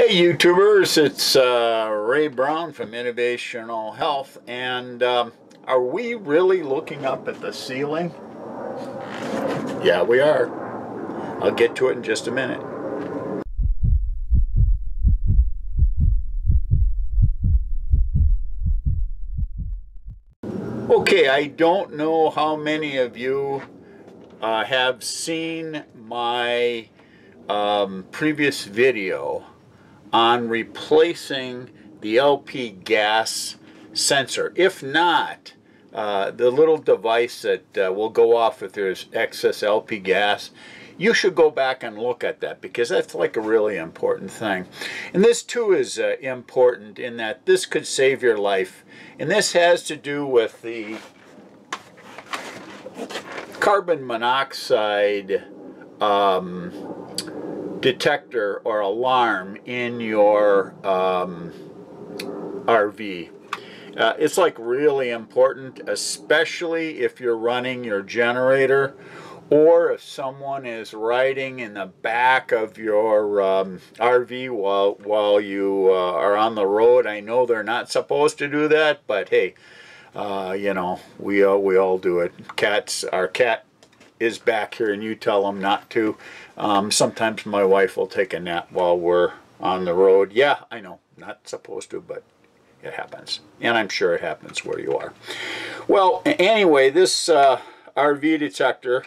Hey YouTubers, it's uh, Ray Brown from Innovational Health and um, are we really looking up at the ceiling? Yeah, we are. I'll get to it in just a minute. Okay, I don't know how many of you uh, have seen my um, previous video on replacing the LP gas sensor. If not, uh, the little device that uh, will go off if there's excess LP gas, you should go back and look at that because that's like a really important thing. And this too is uh, important in that this could save your life. And this has to do with the carbon monoxide um, detector or alarm in your um, RV. Uh, it's like really important, especially if you're running your generator or if someone is riding in the back of your um, RV while, while you uh, are on the road. I know they're not supposed to do that, but hey, uh, you know, we, uh, we all do it. Cats, our cat is back here and you tell them not to. Um, sometimes my wife will take a nap while we're on the road. Yeah, I know, not supposed to, but it happens. And I'm sure it happens where you are. Well, anyway, this uh, RV detector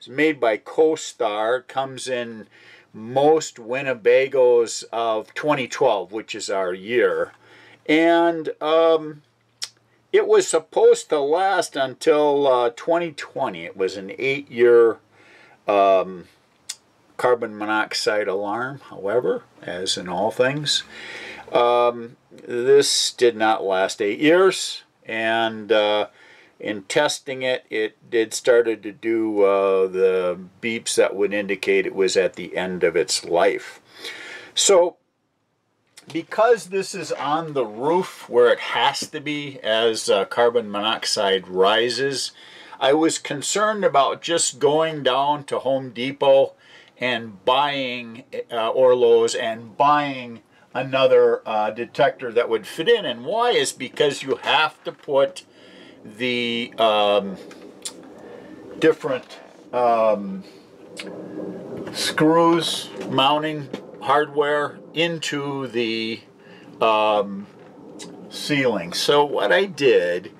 is made by CoStar. comes in most Winnebagos of 2012, which is our year. And um, it was supposed to last until uh, 2020. It was an eight-year um, carbon monoxide alarm. However, as in all things, um, this did not last eight years. And uh, in testing it, it did started to do uh, the beeps that would indicate it was at the end of its life. So because this is on the roof where it has to be as uh, carbon monoxide rises, I was concerned about just going down to Home Depot and buying, uh, or Lowe's, and buying another uh, detector that would fit in. And why is because you have to put the um, different um, screws mounting hardware into the um, ceiling. So what I did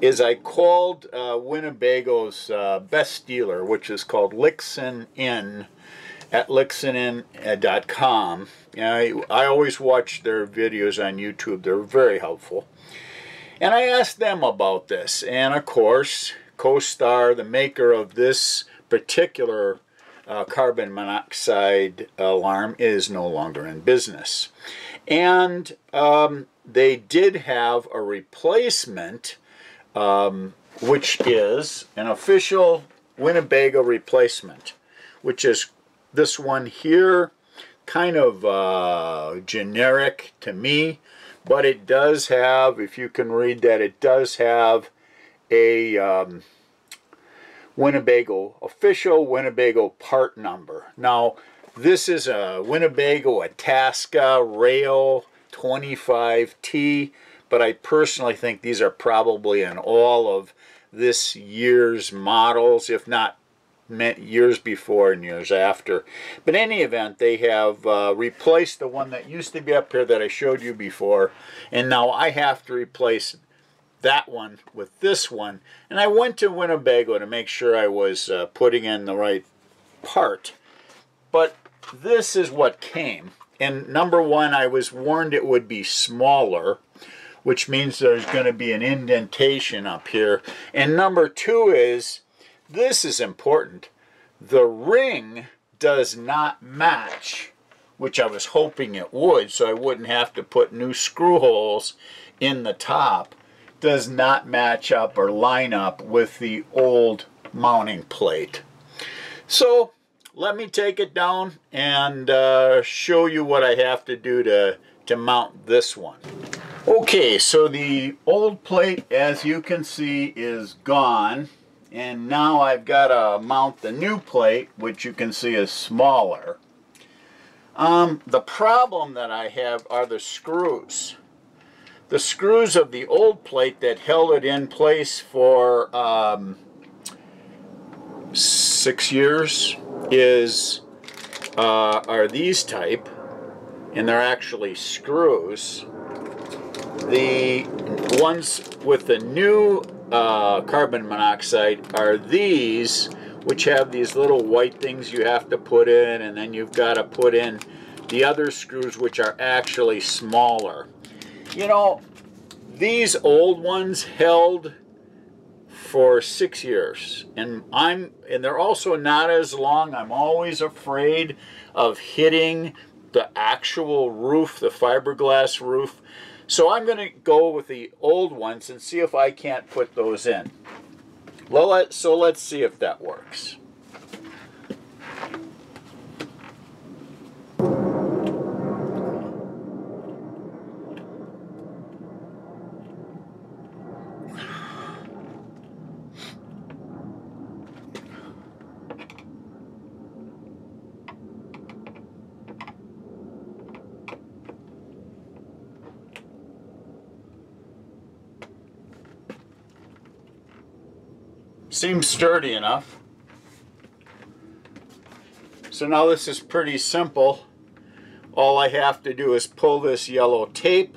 is I called uh, Winnebago's uh, best dealer, which is called Lichtsinn at lichtsinn.com. I, I always watch their videos on YouTube. They're very helpful. And I asked them about this. And of course, CoStar, the maker of this particular uh, carbon monoxide alarm is no longer in business. And um, they did have a replacement, um, which is an official Winnebago replacement, which is this one here, kind of uh, generic to me, but it does have, if you can read that, it does have a um, Winnebago, official Winnebago part number. Now, this is a Winnebago Itasca Reyo 25T, but I personally think these are probably in all of this year's models, if not years before and years after. But in any event, they have uh, replaced the one that used to be up here that I showed you before, and now I have to replace that one with this one. And I went to Winnebago to make sure I was uh, putting in the right part. But this is what came. And number one, I was warned it would be smaller, which means there's going to be an indentation up here. And number two is, this is important, the ring does not match, which I was hoping it would, so I wouldn't have to put new screw holes in the top does not match up or line up with the old mounting plate. So let me take it down and uh, show you what I have to do to, to mount this one. Okay, so the old plate, as you can see, is gone. And now I've got to mount the new plate, which you can see is smaller. Um, the problem that I have are the screws. The screws of the old plate that held it in place for um, six years is uh, are these type, and they're actually screws. The ones with the new uh, carbon monoxide are these, which have these little white things you have to put in, and then you've got to put in the other screws, which are actually smaller. You know, these old ones held for six years and i'm and they're also not as long. I'm always afraid of hitting the actual roof the fiberglass roof. So i'm going to go with the old ones and see if i can't put those in. Well so let's see if that works Seems sturdy enough. So now this is pretty simple. All I have to do is pull this yellow tape,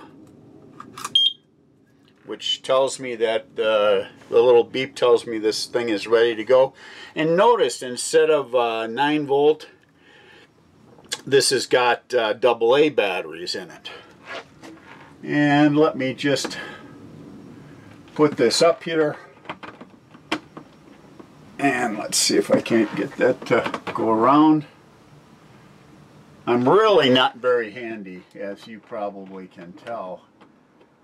which tells me that the, little beep tells me this thing is ready to go. And notice, instead of uh, 9 volt, this has got uh, AA batteries in it. And let me just put this up here. And let's see if I can't get that to go around. I'm really not very handy, as you probably can tell,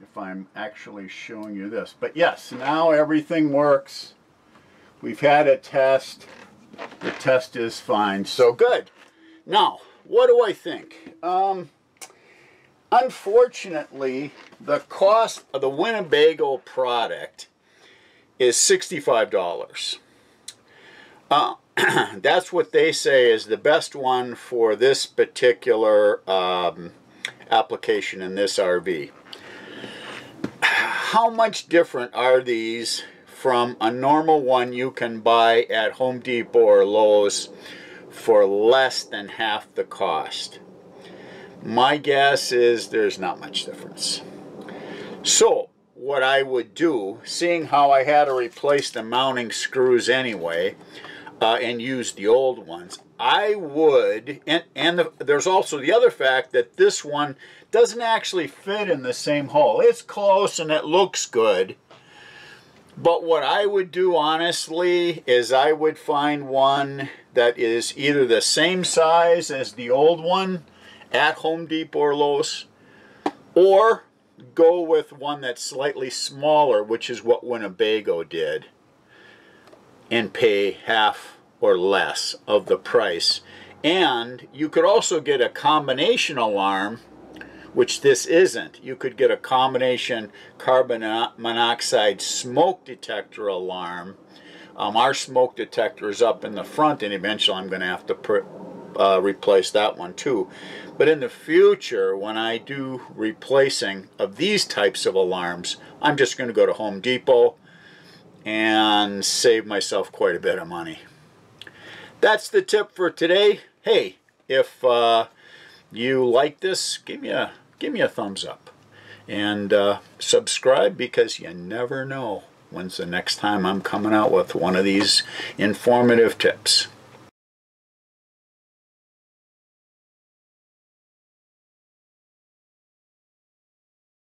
if I'm actually showing you this. But yes, now everything works. We've had a test. The test is fine, so good. Now, what do I think? Um, unfortunately, the cost of the Winnebago product is $65. Uh, that's what they say is the best one for this particular um, application in this RV. How much different are these from a normal one you can buy at Home Depot or Lowe's for less than half the cost? My guess is there's not much difference. So, what I would do, seeing how I had to replace the mounting screws anyway, uh, and use the old ones. I would, and, and the, there's also the other fact that this one doesn't actually fit in the same hole. It's close and it looks good. But what I would do honestly is I would find one that is either the same size as the old one at Home Depot or Lowe's, or go with one that's slightly smaller, which is what Winnebago did and pay half or less of the price. And you could also get a combination alarm, which this isn't. You could get a combination carbon monoxide smoke detector alarm. Um, our smoke detector is up in the front, and eventually I'm going to have to uh, replace that one too. But in the future, when I do replacing of these types of alarms, I'm just going to go to Home Depot and save myself quite a bit of money. That's the tip for today. Hey, if uh, you like this, give me a give me a thumbs up and uh, subscribe because you never know when's the next time I'm coming out with one of these informative tips.